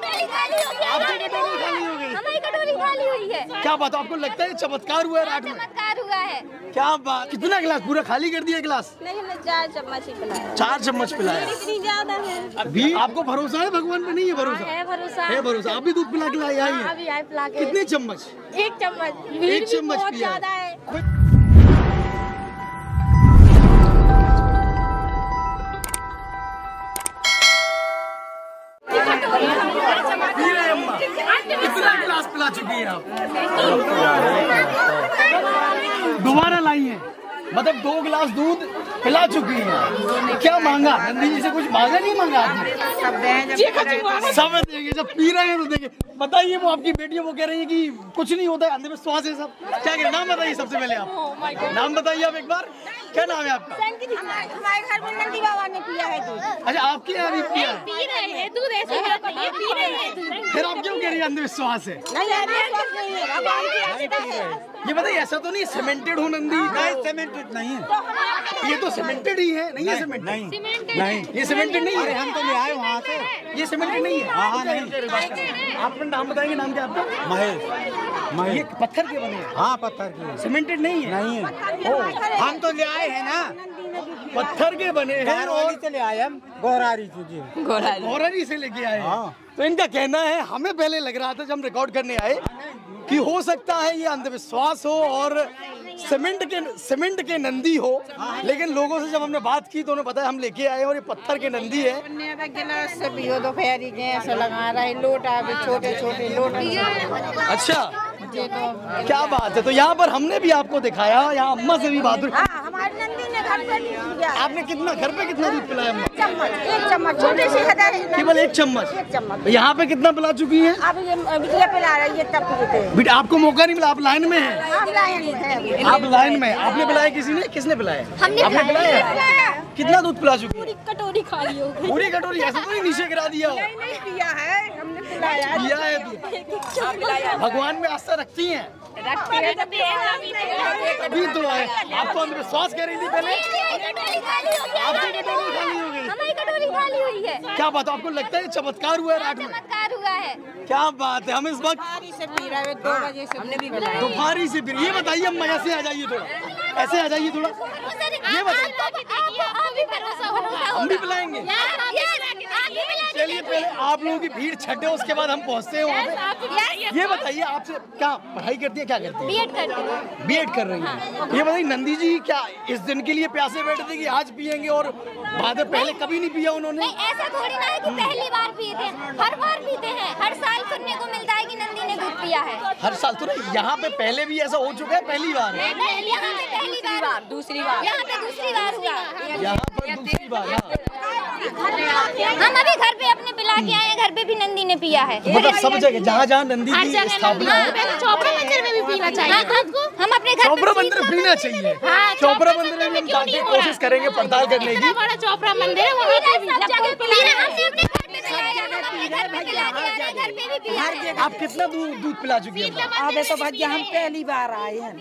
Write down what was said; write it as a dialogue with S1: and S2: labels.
S1: कटोरी खाली हो गई।
S2: आपकी कटोरी खाली हो गई।
S1: हमारी कटोरी खाली हुई है।
S2: क्या बात आपको लगता है चमत्कार हुआ है रात में?
S1: चमत्कार हुआ है।
S2: क्या बात कितना गिलास पूरा खाली कर दिया गिलास?
S1: नहीं हमने चार चम्मच ही पिलाया।
S2: चार चम्मच पिलाया।
S1: इतनी ज़्यादा है।
S2: अभी आपको भरोसा है भगवान पे नहीं है भरोसा?
S1: है भरोसा।
S2: है भरोसा। आप भी दूध पिला के आई हैं
S1: के।
S2: कितने चम्मच?
S1: एक चम्मच।
S2: एक चम्मच
S1: ज़्यादा है।
S2: चुकी हैं आप। दोबारा लाई हैं। मतलब दो गिलास दूध पिला चुकी हैं। क्या मांगा? नंदी जी से कुछ मांगा नहीं मांगा आपने? सब देंगे जब पी रहे हैं तो देंगे। बताइए वो आपकी बेटी वो कह रही है कि कुछ नहीं होता है अंधविश्वास है सब। क्या कह नाम बताइए सबसे पहले आप। नाम बताइए आप एक बार। क्या नाम है आपका?
S1: हमारे घर में नंदी बाबा ने पिया है दूध।
S2: अच्छा आपके यहाँ भी पिया है?
S1: पी रहे हैं दूध ऐसे पी रहे हैं
S2: फिर आप क्यों कह रही है अंधविश्वास है? ये बताइए ऐसा तो नहीं सीमेंटेड हो नंदी?
S3: नहीं सीमेंटेड नहीं है।
S2: ये तो सीमेंटेड ही है नहीं है सीमेंटेड
S3: नहीं नहीं।
S2: ये सीमेंटेड नहीं है।
S3: हम तो ले आए वहाँ से।
S2: ये सीमेंटेड नहीं है।
S3: हाँ हाँ नहीं।
S2: आप अपना नाम बताएँगे नाम क्या आपका?
S3: महेश।
S2: ये
S3: महेश
S2: पत्थर के बने हाँ।
S3: पत्थर की।
S2: सीमेंटेड नहीं है।
S3: नहीं है। हम तो ले आए हैं ना।
S2: पत्थर के बने हैं और
S3: से ले आए हम गोरारी से जी।
S2: औरनी से लेके आए। हाँ। तो इनका कहना है हमें पहले लग रहा था जब हम रिकॉर्ड करने आए कि हो सकता है ये अंधविश्वास हो और सीमेंट के सीमेंट के नंदी हो। लेकिन लोगों से जब हमने बात की तो उन्हें बताया हम लेके आए और ये पत्थर के नंदी है।
S4: गिलास से पियो दोपहरी के ऐसा लगा रहा है लोटा छोटे छोटे लोटा
S2: अच्छा क्या बात है। तो यहाँ पर हमने भी आपको दिखाया यहाँ अम्मा से भी बात हुई।
S4: हाँ हमारी नंदी ने घर पे नहीं पिया
S2: आपने कितना घर पे कितना दूध पिलाया? अम्मा
S4: चम्मच एक चम्मच छोटे से खदा है।
S2: केवल एक चम्मच?
S4: एक चम्मच।
S2: यहाँ पे कितना पिला चुकी हैं?
S4: अब ये बिजली पिला रही है तब पीते
S2: आपको मौका नहीं मिला आप लाइन में हैं।
S4: हम लाइन में है।
S2: आप लाइन में आपने पिलाया किसी ने? किसने पिलाया?
S1: हमने
S2: आपने
S1: पिलाया।
S2: कितना दूध पिला चुकी हैं?
S1: कटोरी खाली हो गई।
S2: पूरी कटोरी ऐसा तो नहीं नीचे गिरा दिया हो?
S4: नहीं पिया है। हमने पिलाया।
S2: पिया है भगवान में आस्था रखती हैं। अभी तो है आप तो अंधविश्वास कह रही थी पहले
S1: आपकी
S2: कटोरी खाली हो गई।
S1: हमारी कटोरी खाली हुई है
S2: क्या बात है, आपको लगता है चमत्कार हुआ है रात में
S1: चमत्कार हुआ है
S2: क्या बात है हम इस वक्त
S4: पानी से पी रहे हैं, दो बजे से हमने भी
S2: दोपहरी से फिर ये बताइए अम्मा ऐसे आ जाइए थोड़ा ऐसे आ जाइए थोड़ा ये बताइए हम भी पिलाएँगे चलिए पहले आप लोगों की भीड़ छठे उसके बाद हम पहुँचते हैं वहाँ पे। ये बताइए आपसे क्या पढ़ाई करती है क्या करती है?
S1: बीएड करते हैं।
S2: बीएड कर रही है। ये बताइए नंदी जी क्या इस दिन के लिए प्यासे बैठे थे कि आज पियेंगे और बाद में पहले कभी नहीं पिया उन्होंने?
S1: ऐसा थोड़ी ना है कि पहली बार पीते हैं हर बार पीते हैं। हर साल सुनने को मिलता है कि नंदी ने दूध पिया है।
S2: हर साल तो नहीं यहाँ पे पहले भी ऐसा हो चुका है पहली बार? है
S1: यहाँ पे पहली बार दूसरी बार। यहाँ पे दूसरी बार हुआ।
S2: यहाँ पर दूसरी बार हाँ।
S1: हम अभी घर पे अपने पिला के आए हैं घर पे भी नंदी ने पिया है।
S2: तो मतलब सब जगह जहाँ जहाँ नंदी की स्थापना है
S1: हाँ, चोपड़ा मंदिर में भी पीना चाहिए। दूध को हम अपने घर पे
S2: चौपड़ा मंदिर
S1: में
S2: पीना चाहिए।
S1: हाँ,
S2: चौपड़ा मंदिर में हम जाके कोशिश करेंगे पड़ताल करने की।
S1: बड़ा चोपड़ा मंदिर है वहाँ पे भी सब जगह पिला रहे हैं। अपने घर पे पिलाया हम अपने घर पे पिला के आ रहे हैं घर पे भी पिला
S2: आप कितना दूध पिला चुकी है?
S4: आप ऐसा भाग्य हम पहली बार आए हैं।